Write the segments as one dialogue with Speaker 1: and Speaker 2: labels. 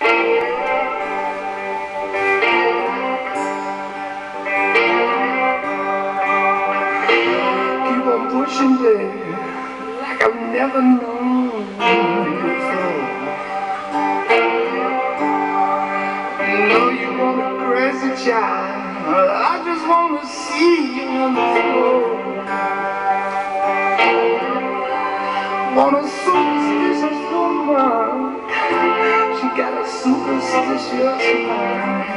Speaker 1: Keep on pushing, baby, like I've never known before. You know you want a crazy child. I just want to see you on the floor. Superstitious oh, mind.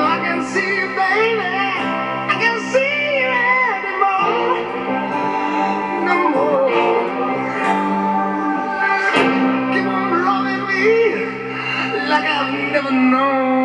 Speaker 1: I can see you, baby. I can see you anymore. No more. Keep on loving me like I've never known